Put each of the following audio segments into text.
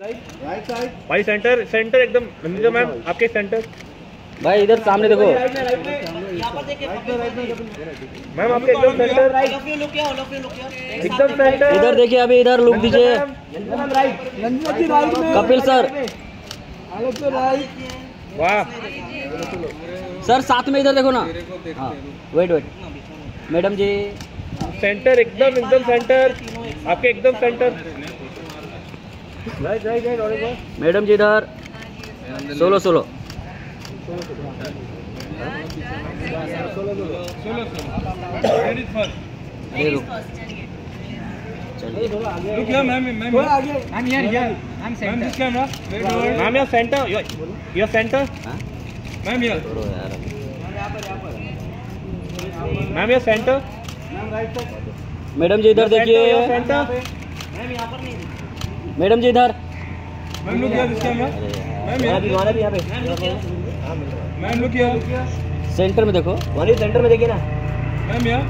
भाई centre centre एकदम ma'am आपके सेंटर भाई इधर सामने देखो। मैम आपके एकदम सेंटर एकदम सेंटर इधर देखिए अभी इधर लुक दीजिए। कपिल सर। वाह। सर साथ में इधर देखो ना। हाँ wait wait madam ji. Centre एकदम एकदम सेंटर आपके एकदम सेंटर राइट राइट राइट और एक बार मैडम जी इधर सोलो सोलो अरे रुक चलिए ma'am your centre your centre हाँ? छोड़ो ma'am your centre madam ji इधर देखिए सेंटर मैडम जी इधर। मैम यहाँ? पे मैम सेंटर में देखो। वाली सेंटर में देखिए ना। मैम यहाँ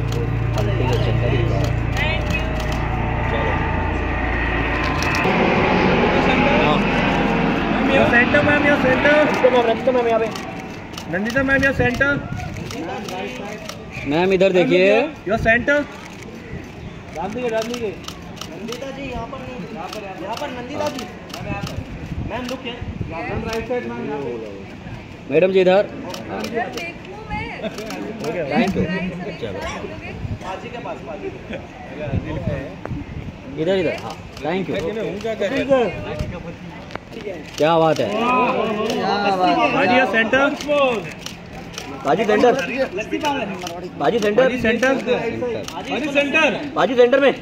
है। Centre ma'am centre. मैम यहाँ पे। Nandita ma'am centre. मैम इधर देखिए। Your centre. डाल दीजिए डाल दीजिए यहाँ पर नहीं यहाँ पर यहाँ पर नंदिता जी। मैम लुक है right side ma'am madam ji इधर। थैंक यू चलो। बाजी के पास बाजी इधर इधर। हाँ थैंक यू क्या बात है? बाजी योर सेंटर बाजी सेंटर बाजी सेंटर बाजी सेंटर बाजी सेंटर में।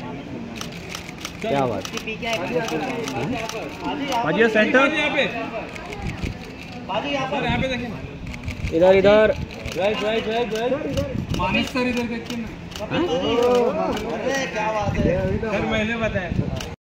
क्या बात योर सेंटर इधर इधर। राइट राइट राइट राइट अरे क्या बात है। बताया